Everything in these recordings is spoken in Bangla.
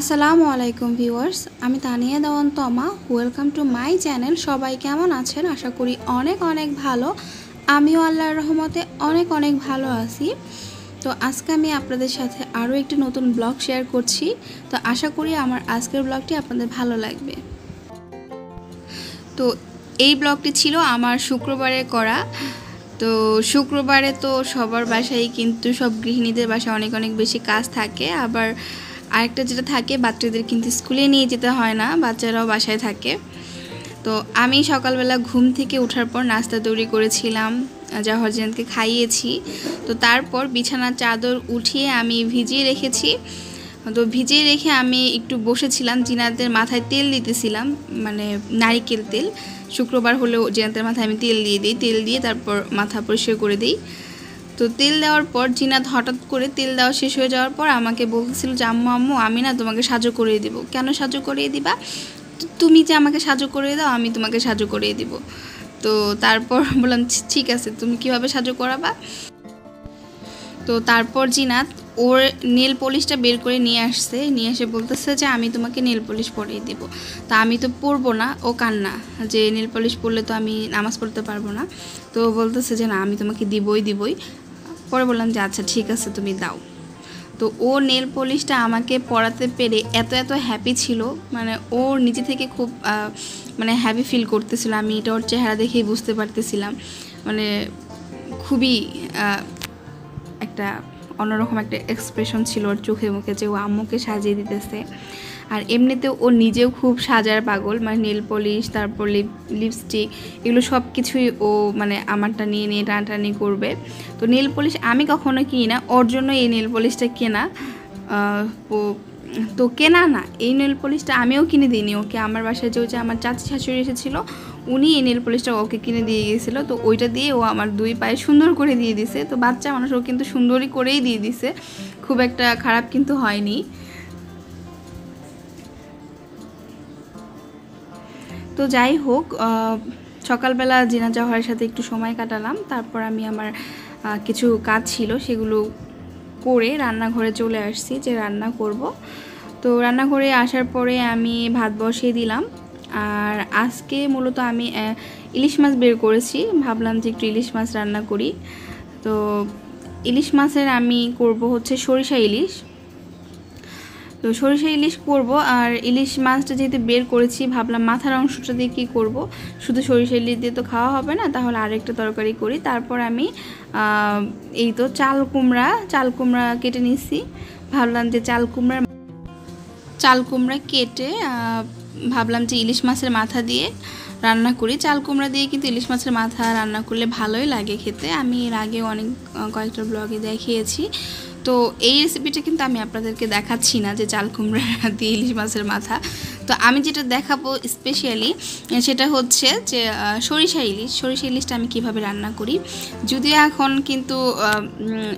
আসসালামু আলাইকুম ভিউয়ার্স, আমি তানিয়া দেওয়ান তমা ওয়েলকাম টু মাই চ্যানেল সবাই কেমন আছেন? আশা করি অনেক অনেক ভালো। আমিও আল্লাহর রহমতে অনেক অনেক ভালো আছি। তো আজকে আমি আপনাদের সাথে আরও একটি নতুন ব্লগ শেয়ার করছি। তো আশা করি আমার আজকের ব্লগটি আপনাদের ভালো লাগবে। তো এই ব্লগটি ছিল আমার শুক্রবারে করা। তো শুক্রবারে তো সবার বাসায় কিন্তু সব গৃহিণীদের বাসায় অনেক অনেক বেশি কাজ থাকে। আবার আরেকটা যেটা থাকে, বাচ্চাদের কিন্তু স্কুলে নিয়ে যেতে হয় না, বাচ্চারাও বাসায় থাকে। তো আমি সকালবেলা ঘুম থেকে ওঠার পর নাস্তা তৈরি করেছিলাম জাহরজানকে খাইয়েছি। তো তারপর বিছানার চাদর উঠিয়ে আমি ভিজিয়ে রেখেছি। তো ভিজিয়ে রেখে আমি একটু বসেছিলাম, জিনাদের মাথায় তেল দিতেছিলাম মানে নারিকেল তেল। শুক্রবার হলেও জিনাদের মাথায় আমি তেল দিয়ে দিই, তেল দিয়ে তারপর মাথা পরিষ্কার করে দিই। তো তেল দেওয়ার পর জিনাত হঠাৎ করে তেল দেওয়া শেষ হয়ে যাওয়ার পর আমাকে বলছিল যে, আম্মু আম্মু, আমি না তোমাকে সাজু করিয়ে দিব। কেন সাজু করিয়ে দিবা? তুমি যে আমাকে সাজু করিয়ে দাও, আমি তোমাকে সাজু করিয়ে দিব। তো তারপর বললাম ঠিক আছে, তুমি কীভাবে সাজু করাবা? তো তারপর জিনাত ওর নেল পলিশটা বের করে নিয়ে আসছে, নিয়ে এসে বলতেছে যে, আমি তোমাকে নেল পলিশ পরিয়ে দিব। তা আমি তো পরবো না, ও কান্না যে, নেল পলিশ পরলে তো আমি নামাজ পড়তে পারব না। তো বলতেছে যে, না, আমি তোমাকে দিবই দিবই। পরে বললাম যে আচ্ছা ঠিক আছে, তুমি দাও। তো ও নেল পলিশটা আমাকে পড়াতে পেরে এত এত হ্যাপি ছিল। মানে ও নিজে থেকে খুব মানে হ্যাপি ফিল করতেছিল। আমি এটা ওর চেহারা দেখেই বুঝতে পারতেছিলাম। মানে খুবই একটা অন্যরকম একটা এক্সপ্রেশন ছিল ওর চোখে মুখে যে ও আম্মুকে সাজিয়ে দিতেছে। আর এমনিতেও ও নিজেও খুব সাজার পাগল মানে নেল পলিশ তারপর লিপ লিপস্টিক এগুলো সব কিছুই ও মানে আমারটা নিয়ে নিয়ে টানাটানি করবে। তো নেল পলিশ আমি কখনো কিনি না, ওর জন্য এই নেল পলিশটা কেনা। তো কেনা না, এই নেল পলিশটা আমিও কিনে দিইনি ওকে। আমার বাসায় যে আমার চাচি শাশুড়ি এসেছিল উনি এই নেল পলিশটা ওকে কিনে দিয়ে গিয়েছিল, তো ওইটা দিয়ে ও আমার দুই পায়ে সুন্দর করে দিয়ে দিছে। তো বাচ্চা মানুষ ও কিন্তু সুন্দরই করেই দিয়ে দিছে। খুব একটা খারাপ কিন্তু হয়নি। তো যাই হোক সকালবেলা জিনা জহরের সাথে একটু সময় কাটালাম। তারপর আমি আমার কিছু কাজ ছিল, সেগুলো করে রান্নাঘরে চলে আসছি যে রান্না করব। তো রান্নাঘরে আসার পরে আমি ভাত বসিয়ে দিলাম। আর আজকে মূলত আমি ইলিশ মাছ বের করেছি। ভাবলাম যে একটু ইলিশ মাছ রান্না করি। তো ইলিশ মাছের আমি করব হচ্ছে সরিষা ইলিশ। তো সরিষা ইলিশ করব আর ইলিশ মাছটা যেহেতু বের করেছি, ভাবলাম মাথার অংশটা দিয়ে কী করব? শুধু সরিষা ইলিশ দিয়ে তো খাওয়া হবে না, তাহলে আরেকটা তরকারি করি। তারপর আমি এই তো চাল কুমড়া চাল কুমড়া কেটে নিচ্ছি ভাবলাম যে চাল কুমড়ার চাল কুমড়া কেটে ভাবলাম যে ইলিশ মাছের মাথা দিয়ে রান্না করি। চাল কুমড়া দিয়ে কিন্তু ইলিশ মাছের মাথা রান্না করলে ভালোই লাগে খেতে। আমি এর আগে অনেক কয়েকটা ব্লগে দেখিয়েছি। তো এই রেসিপিটা কিন্তু আমি আপনাদেরকে দেখাচ্ছি না যে চাল কুমড়া দিয়ে ইলিশ মাছের মাথা। তো আমি যেটা দেখাবো স্পেশালি সেটা হচ্ছে যে সরিষা ইলিশ। সরিষা ইলিশটা আমি কীভাবে রান্না করি? যদিও এখন কিন্তু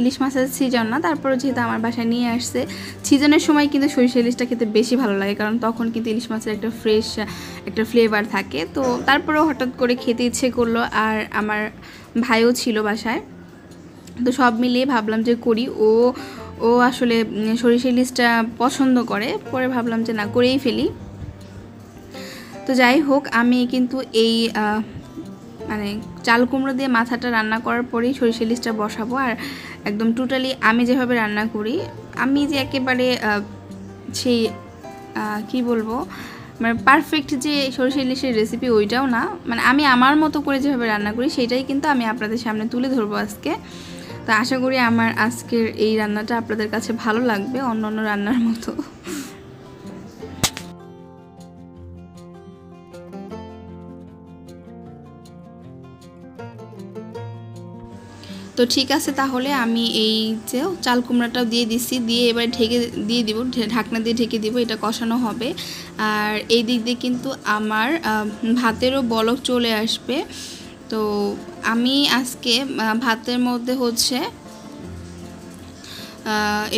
ইলিশ মাছের সিজন না তারপরে যেহেতু আমার বাসায় নিয়ে আসছে সিজনের সময় কিন্তু সরিষা ইলিশটা খেতে বেশি ভালো লাগে, কারণ তখন কিন্তু ইলিশ মাছের একটা ফ্রেশ একটা ফ্লেভার থাকে। তো তারপরেও হঠাৎ করে খেতে ইচ্ছে করল, আর আমার ভাইও ছিল বাসায়। তো সব মিলিয়ে ভাবলাম যে করি। ও ও আসলে সরিষা ইলিশটা পছন্দ করে, পরে ভাবলাম যে না, করেই ফেলি। তো যাই হোক, আমি কিন্তু এই মানে চাল কুমড়ো দিয়ে মাথাটা রান্না করার পরেই সরিষা ইলিশটা বসাবো। আর একদম টোটালি আমি যেভাবে রান্না করি, আমি যে একেবারে সেই কি বলব মানে পারফেক্ট যে সরিষা ইলিশের রেসিপি ওইটাও না মানে আমি আমার মতো করে যেভাবে রান্না করি, সেটাই কিন্তু আমি আপনাদের সামনে তুলে ধরবো আজকে। তো আশা করি আমার আজকের এই রান্নাটা আপনাদের কাছে ভালো লাগবে অন্য অন্য রান্নার মতো। তো ঠিক আছে তাহলে আমি এই যে চাল কুমড়াটাও দিয়ে দিচ্ছি দিয়ে এবার ঢেকে দিয়ে দিব ঢাকনা দিয়ে ঢেকে দিব, এটা কষানো হবে। আর এই দিক দিয়ে কিন্তু আমার ভাতেরও বলক চলে আসবে। তো আমি আজকে ভাতের মধ্যে হচ্ছে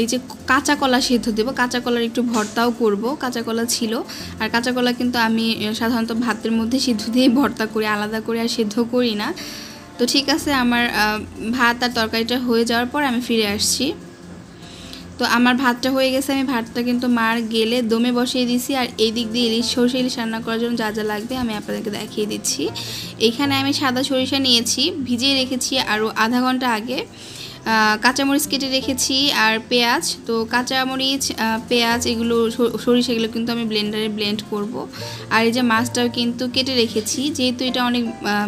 এই যে কাঁচা কলা সেদ্ধ দেবো। কাঁচা কলার একটু ভর্তাও করব। কাঁচা কলা ছিল। আর কাঁচা কলা কিন্তু আমি সাধারণত ভাতের মধ্যে সিদ্ধ দিয়েই ভর্তা করি, আলাদা করে আর সেদ্ধ করি না। তো ঠিক আছে, আমার ভাত আর তরকারিটা হয়ে যাওয়ার পর আমি ফিরে আসছি। তো আমার ভাতটা হয়ে গেছে, আমি ভাতটা কিন্তু মার গেলে দমে বসিয়ে দিছি আর এই দিক দিয়ে ইলিশ সরষে, ইলিশ রান্না করার জন্য যা যা লাগবে আমি আপনাদেরকে দেখিয়ে দিচ্ছি। এখানে আমি সাদা সরিষা নিয়েছি, ভিজিয়ে রেখেছি আরও আধা ঘণ্টা আগে। কাঁচামরিচ কেটে রেখেছি আর পেঁয়াজ। তো কাঁচামরিচ পেঁয়াজ এগুলো সরিষ এগুলো কিন্তু আমি ব্লেন্ডারে ব্লেন্ড করব। আর এই যে মাছটাও কিন্তু কেটে রেখেছি। যেহেতু এটা অনেক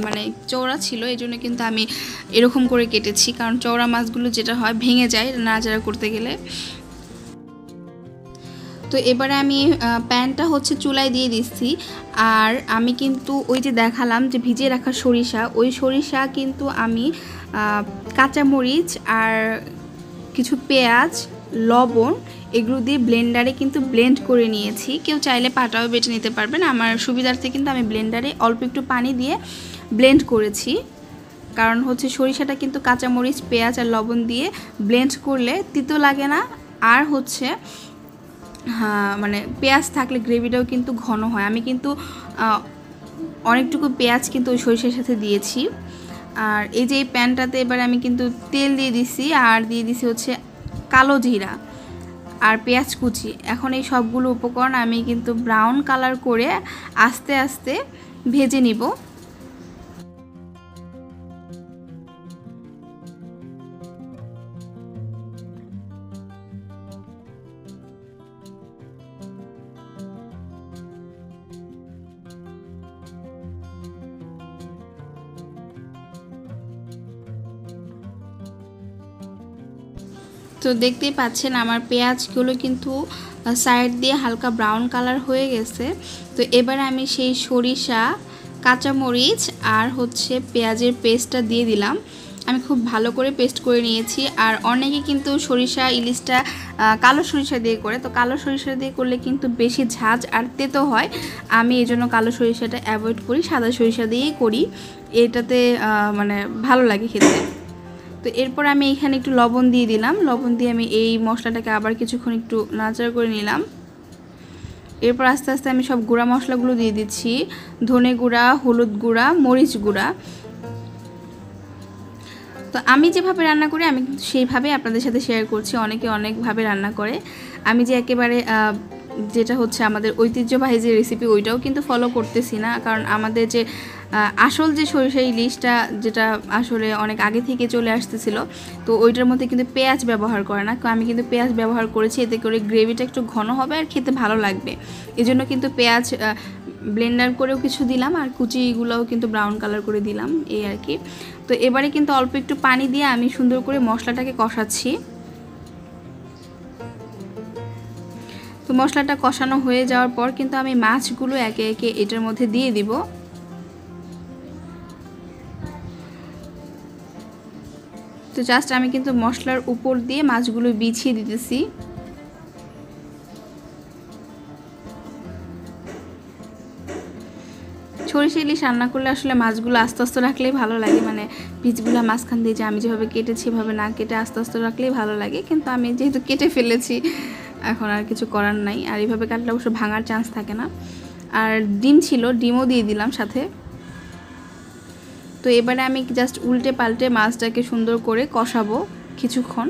মানে চওড়া ছিল এই জন্য কিন্তু আমি এরকম করে কেটেছি। কারণ চওড়া মাছগুলো যেটা হয় ভেঙে যায় নাড়াচাড়া করতে গেলে। তো এবারে আমি প্যানটা হচ্ছে চুলায় দিয়ে দিচ্ছি। আর আমি কিন্তু ওই যে দেখালাম যে ভিজিয়ে রাখা সরিষা, ওই সরিষা কিন্তু আমি কাঁচামরিচ আর কিছু পেঁয়াজ, লবণ এগুলো দিয়ে ব্লেন্ডারে কিন্তু ব্লেন্ড করে নিয়েছি। কেউ চাইলে পাটাও বেটে নিতে পারবেন। আমার সুবিধার্থে কিন্তু আমি ব্লেন্ডারে অল্প একটু পানি দিয়ে ব্লেন্ড করেছি। কারণ হচ্ছে সরিষাটা কিন্তু কাঁচামরিচ, পেঁয়াজ আর লবণ দিয়ে ব্লেন্ড করলে তিতো লাগে না। আর হচ্ছে মানে পেঁয়াজ থাকলে গ্রেভিটাও কিন্তু ঘন হয়। আমি কিন্তু অনেকটুকু পেঁয়াজ কিন্তু ওই সরিষার সাথে দিয়েছি। আর এই যে এই প্যানটাতে এবার আমি কিন্তু তেল দিয়ে দিছি, আর দিয়ে দিছি হচ্ছে কালো জিরা আর পেঁয়াজ কুচি। এখন এই সবগুলো উপকরণ আমি কিন্তু ব্রাউন কালার করে আস্তে আস্তে ভেজে নিব। তো দেখতেই পাচ্ছেন আমার পেঁয়াজগুলো কিন্তু সাইড দিয়ে হালকা ব্রাউন কালার হয়ে গেছে। তো এবার আমি সেই সরিষা, কাঁচামরিচ আর হচ্ছে পেঁয়াজের পেস্টটা দিয়ে দিলাম। আমি খুব ভালো করে পেস্ট করে নিয়েছি। আর অনেকে কিন্তু সরিষা ইলিশটা কালো সরিষা দিয়ে করে। তো কালো সরিষা দিয়ে করলে কিন্তু বেশি ঝাঁজ আর তেতো হয়। আমি এই জন্য কালো সরিষাটা অ্যাভয়েড করি, সাদা সরিষা দিয়েই করি। এটাতে মানে ভালো লাগে খেতে। তো এরপর আমি এখানে একটু লবণ দিয়ে দিলাম। লবণ দিয়ে আমি এই মশলাটাকে আবার কিছুক্ষণ একটু নাড়াচাড়া করে নিলাম। এরপর আস্তে আস্তে আমি সব গুঁড়া মশলাগুলো দিয়ে দিচ্ছি। ধনে গুঁড়া, হলুদ গুঁড়া, মরিচ গুঁড়া। তো আমি যেভাবে রান্না করি, আমি কিন্তু সেইভাবে আপনাদের সাথে শেয়ার করছি। অনেকে অনেকভাবে রান্না করে। আমি যে একেবারে যেটা হচ্ছে আমাদের ঐতিহ্যবাহী যে রেসিপি ওইটাও কিন্তু ফলো করতেছি না। কারণ আমাদের যে আসল যে সরিষা ইলিশটা যেটা আসলে অনেক আগে থেকে চলে আসতেছিল, তো ওইটার মধ্যে কিন্তু পেঁয়াজ ব্যবহার করে না। আমি কিন্তু পেঁয়াজ ব্যবহার করেছি, এতে করে গ্রেভিটা একটু ঘন হবে আর খেতে ভালো লাগবে। এজন্য কিন্তু পেঁয়াজ ব্লেন্ডার করেও কিছু দিলাম, আর কুচিগুলোও কিন্তু ব্রাউন কালার করে দিলাম, এই আর কি। তো এবারে কিন্তু অল্প একটু পানি দিয়ে আমি সুন্দর করে মশলাটাকে কষাচ্ছি। তো মশলাটা কষানো হয়ে যাওয়ার পর কিন্তু আমি মাছগুলো একে একে এটার মধ্যে দিয়ে দিব। তো জাস্ট আমি কিন্তু মশলার উপর দিয়ে মাছগুলো বিছিয়ে দিতেছি। সরিষা ইলিশ রান্না করলে আসলে মাছগুলো আস্তে আস্তে রাখলেই ভালো লাগে মানে পিচগুলো মাঝখান দিয়ে যে আমি যেভাবে কেটেছি, এভাবে না কেটে আস্তে আস্তে রাখলেই ভালো লাগে। কিন্তু আমি যেহেতু কেটে ফেলেছি, এখন আর কিছু করার নাই। আর এইভাবে কাটলে অবশ্য ভাঙার চান্স থাকে না। আর ডিম ছিল, ডিমও দিয়ে দিলাম সাথে। তো এবারে আমি জাস্ট উল্টে পাল্টে মাছটাকে সুন্দর করে কষাবো কিছুক্ষণ।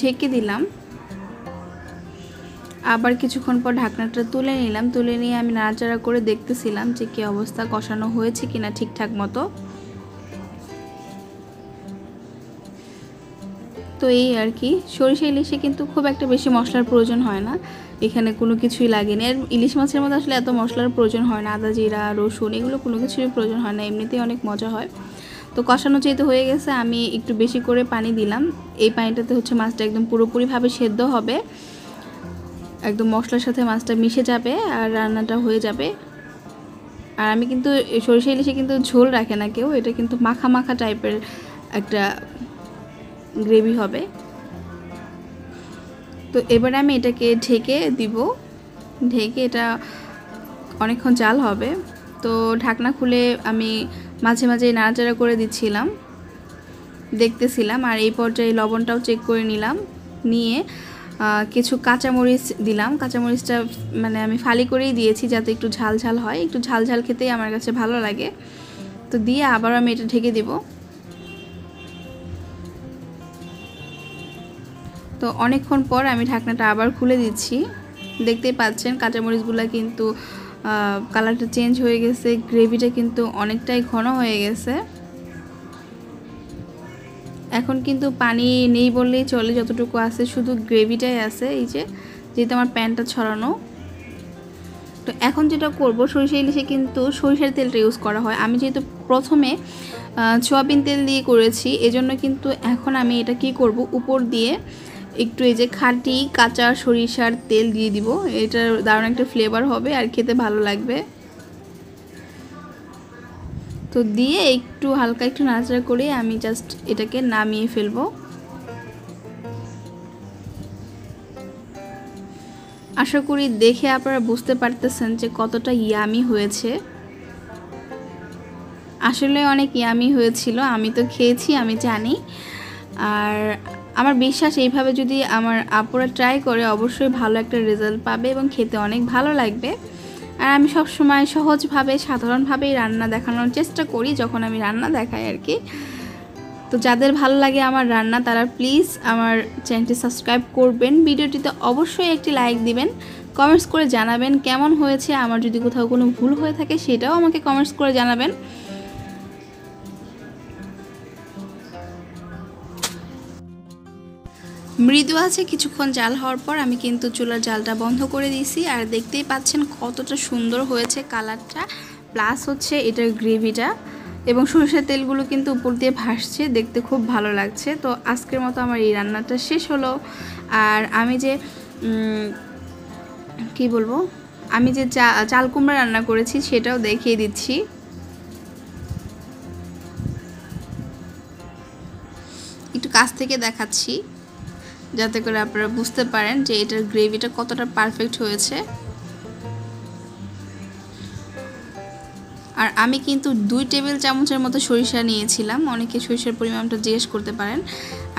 ঢেকে দিলাম। আবার কিছুক্ষণ পর ঢাকনাটা তুলে নিলাম। তুলে নিয়ে আমি নাড়াচাড়া করে দেখতেছিলাম যে কী অবস্থা, কষানো হয়েছে কিনা ঠিকঠাক মতো। তো এই আর কি, সরিষা ইলিশে কিন্তু খুব একটা বেশি মশলার প্রয়োজন হয় না। এখানে কোনো কিছুই লাগেনি। আর ইলিশ মাছের মধ্যে আসলে এত মশলার প্রয়োজন হয় না, আদা জিরা, রসুন, এগুলো কোনো কিছুই প্রয়োজন হয় না, এমনিতেই অনেক মজা হয়। তো কষানো যেহেতু হয়ে গেছে, আমি একটু বেশি করে পানি দিলাম। এই পানিটাতে হচ্ছে মাছটা একদম পুরোপুরিভাবে সেদ্ধ হবে। একদম মশলার সাথে মাছটা মিশে যাবে আর রান্নাটা হয়ে যাবে। আর আমি কিন্তু সরিষা ইলিশে কিন্তু ঝোল রাখে না কেউ, এটা কিন্তু মাখা মাখা টাইপের একটা গ্রেভি হবে। তো এবারে আমি এটাকে ঢেকে দিব। ঢেকে এটা অনেকক্ষণ জাল হবে। তো ঢাকনা খুলে আমি মাঝে মাঝে নাড়াচাড়া করে দিচ্ছিলাম, দেখতেছিলাম। আর এই পর্যায়ে লবণটাও চেক করে নিলাম। নিয়ে কিছু কাঁচামরিচ দিলাম। কাঁচামরিচটা মানে আমি ফালি করেই দিয়েছি যাতে একটু ঝাল ঝাল হয়। একটু ঝাল ঝাল খেতেই আমার কাছে ভালো লাগে। তো দিয়ে আবার আমি এটা ঢেকে দিব। তো অনেকক্ষণ পর আমি ঢাকনাটা আবার খুলে দিচ্ছি। দেখতেই পাচ্ছেন কাঁচামরিচগুলো কিন্তু কালারটা চেঞ্জ হয়ে গেছে। গ্রেভিটা কিন্তু অনেকটাই ঘন হয়ে গেছে। এখন কিন্তু পানি নেই বললেই চলে, যতটুকু আছে শুধু গ্রেভিটাই আছে, এই যে, যেহেতু আমার প্যানটা ছড়ানো। তো এখন যেটা করব, সরিষা ইলিশে কিন্তু সরিষার তেলটা ইউজ করা হয়। আমি যেহেতু প্রথমে সোয়াবিন তেল দিয়ে করেছি, এজন্য কিন্তু এখন আমি এটা কি করব, উপর দিয়ে একটু এই যে খাঁটি কাঁচা সরিষার তেল দিয়ে দিব। এটার দারুণ একটা ফ্লেভার হবে আর খেতে ভালো লাগবে। তো দিয়ে একটু হালকা একটু নাড়াচাড়া করে আমি জাস্ট এটাকে নামিয়ে ফেলব। আশা করি দেখে আপনারা বুঝতে পারতেছেন যে কতটা ইয়ামি হয়েছে। আসলে অনেক ইয়ামি হয়েছিল, আমি তো খেয়েছি, আমি জানি। আর আমার বিশ্বাস, এইভাবে যদি আমার আপুরা ট্রাই করে, অবশ্যই ভালো একটা রেজাল্ট পাবে এবং খেতে অনেক ভালো লাগবে। আর আমি সব সময় সহজভাবে, সাধারণভাবেই রান্না দেখানোর চেষ্টা করি যখন আমি রান্না দেখাই আর কি। তো যাদের ভালো লাগে আমার রান্না, তারা প্লিজ আমার চ্যানেলটি সাবস্ক্রাইব করবেন। ভিডিওটিতে অবশ্যই একটি লাইক দিবেন। কমেন্টস করে জানাবেন কেমন হয়েছে, আমার যদি কোথাও কোনো ভুল হয়ে থাকে সেটাও আমাকে কমেন্টস করে জানাবেন। মৃদু আছে, কিছুক্ষণ জাল হওয়ার পর আমি কিন্তু চুলার জালটা বন্ধ করে দিয়েছি। আর দেখতেই পাচ্ছেন কতটা সুন্দর হয়েছে কালারটা। প্লাস হচ্ছে এটার গ্রেভিটা। এবং সরষের তেলগুলো কিন্তু উপর দিয়ে ভাসছে, দেখতে খুব ভালো লাগছে। তো আজকের মতো আমার এই রান্নাটা শেষ হলো। আর আমি যে কি বলব? আমি যে চা, চাল কুমড়া রান্না করেছি সেটাও দেখিয়ে দিচ্ছি। একটু কাছ থেকে দেখাচ্ছি। যাতে করে আপনারা বুঝতে পারেন যে এটার গ্রেভিটা কতটা পারফেক্ট হয়েছে। আর আমি কিন্তু দুই টেবিল চামচের মতো সরিষা নিয়েছিলাম, অনেকে সরিষার পরিমাণটা জিজ্ঞেস করতে পারেন।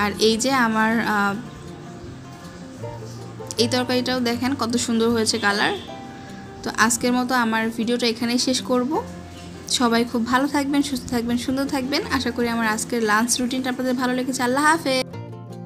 আর এই যে আমার এই তরকারিটাও দেখেন কত সুন্দর হয়েছে কালার। তো আজকের মতো আমার ভিডিওটা এখানেই শেষ করব। সবাই খুব ভালো থাকবেন, সুস্থ থাকবেন, সুন্দর থাকবেন। আশা করি আমার আজকের লাঞ্চ রুটিনটা আপনাদের ভালো লেগেছে। আল্লাহ হাফেজ।